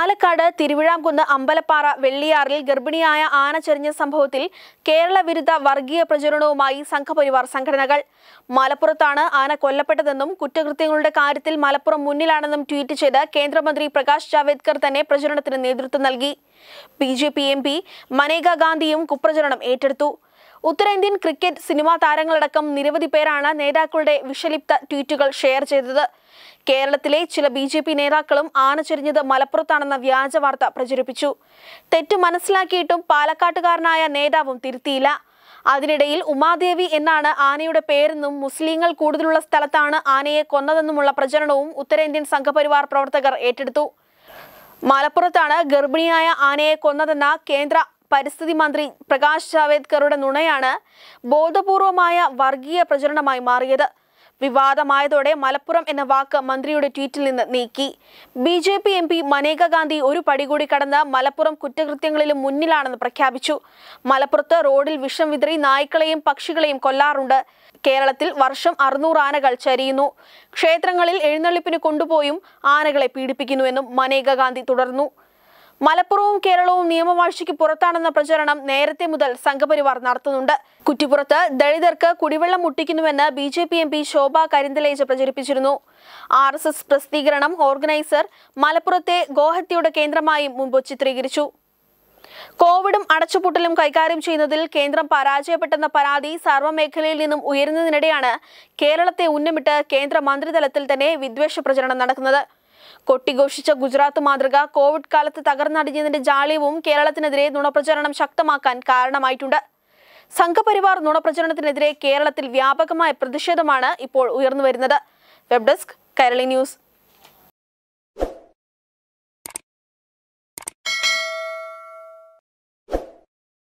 പാലക്കാട് തിരുവിഴാംകുന്ന് അമ്പലപ്പാറ വെള്ളിയാറിൽ ഗർഭിണിയായ ആന ചെറിഞ്ഞ സംഭവത്തിൽ കേരള വിരുദ്ധ വർഗീയ പ്രചരണവുമായി സംഘപരിവാർ സംഘടനകൾ. മലപ്പുറത്താണ് ആന കൊല്ലപ്പെട്ടതെന്നും കുറ്റകൃത്യങ്ങളുടെ കാര്യത്തിൽ മലപ്പുറം മുന്നിലാണെന്നും ട്വീറ്റ് ചെയ്ത് കേന്ദ്രമന്ത്രി പ്രകാശ് ജാവേദ്കർ തന്നെ പ്രചരണത്തിന് നേതൃത്വം നൽകി. B J P M P ഗാന്ധിയും കുപ്രചരണം ഏറ്റെടുത്തു. ഉത്തരേന്ത്യൻ ക്രിക്കറ്റ് സിനിമാ താരങ്ങളടക്കം നിരവധി പേരാണ് നേതാക്കളുടെ വിഷലിപ്ത ട്വീറ്റുകൾ ഷെയർ ചെയ്തത്. കേരളത്തിലെ ചില ബി ജെ പി നേതാക്കളും ആന ചെരിഞ്ഞത് മലപ്പുറത്താണെന്ന വ്യാജ വാർത്ത പ്രചരിപ്പിച്ചു. തെറ്റ് മനസ്സിലാക്കിയിട്ടും പാലക്കാട്ടുകാരനായ നേതാവും തിരുത്തിയില്ല. അതിനിടയിൽ ഉമാദേവി എന്നാണ് ആനയുടെ പേരെന്നും മുസ്ലിങ്ങൾ കൂടുതലുള്ള സ്ഥലത്താണ് ആനയെ കൊന്നതെന്നുമുള്ള പ്രചരണവും ഉത്തരേന്ത്യൻ സംഘപരിവാർ പ്രവർത്തകർ ഏറ്റെടുത്തു. മലപ്പുറത്താണ് ഗർഭിണിയായ ആനയെ കൊന്നതെന്ന കേന്ദ്ര പരിസ്ഥിതി മന്ത്രി പ്രകാശ് ജാവേദ്കറുടെ നുണയാണ് ബോധപൂർവമായ വർഗീയ പ്രചരണമായി മാറിയത്. വിവാദമായതോടെ മലപ്പുറം എന്ന വാക്ക് മന്ത്രിയുടെ ട്വീറ്റിൽ നിന്ന് നീക്കി. B J P M P Maneka Gandhi ഒരു പടി കൂടി കടന്ന് മലപ്പുറം കുറ്റകൃത്യങ്ങളിലും മുന്നിലാണെന്ന് പ്രഖ്യാപിച്ചു. മലപ്പുറത്ത് റോഡിൽ വിഷം വിതറി നായ്ക്കളെയും പക്ഷികളെയും കൊല്ലാറുണ്ട്. കേരളത്തിൽ വർഷം അറുന്നൂറ് ആനകൾ ചരിയുന്നു. ക്ഷേത്രങ്ങളിൽ എഴുന്നള്ളിപ്പിന് കൊണ്ടുപോയും ആനകളെ പീഡിപ്പിക്കുന്നുവെന്നും മനേക ഗാന്ധി തുടർന്നു. മലപ്പുറവും കേരളവും നിയമവാഴ്ചയ്ക്ക് പുറത്താണെന്ന പ്രചരണം നേരത്തെ മുതൽ സംഘപരിവാർ നടത്തുന്നുണ്ട്. കുറ്റിപ്പുറത്ത് ദളിതർക്ക് കുടിവെള്ളം മുട്ടിക്കുന്നുവെന്ന് B J P M P Shobha Karandlaje പ്രചരിപ്പിച്ചിരുന്നു. R S S പ്രസിദ്ധീകരണം ഓർഗനൈസർ മലപ്പുറത്തെ ഗോഹത്യയുടെ കേന്ദ്രമായി മുമ്പ് ചിത്രീകരിച്ചു. കോവിഡും അടച്ചുപൂട്ടലും കൈകാര്യം ചെയ്യുന്നതിൽ കേന്ദ്രം പരാജയപ്പെട്ടെന്ന പരാതി സർവമേഖലയിൽ നിന്നും ഉയരുന്നതിനിടെയാണ് കേരളത്തെ ഉന്നമിട്ട് കേന്ദ്ര മന്ത്രിതലത്തിൽ തന്നെ വിദ്വേഷ പ്രചരണം നടക്കുന്നത്. കൊട്ടിഘോഷിച്ച ഗുജറാത്ത് മാതൃക കോവിഡ് കാലത്ത് തകർന്നടിഞ്ഞതിന്റെ ജാളിയവും കേരളത്തിനെതിരെ നുണപ്രചരണം ശക്തമാക്കാൻ കാരണമായിട്ടുണ്ട്. സംഘപരിവാർ നുണപ്രചരണത്തിനെതിരെ കേരളത്തിൽ വ്യാപകമായ പ്രതിഷേധമാണ് ഇപ്പോൾ ഉയർന്നുവരുന്നത്. Web desk Kairali news.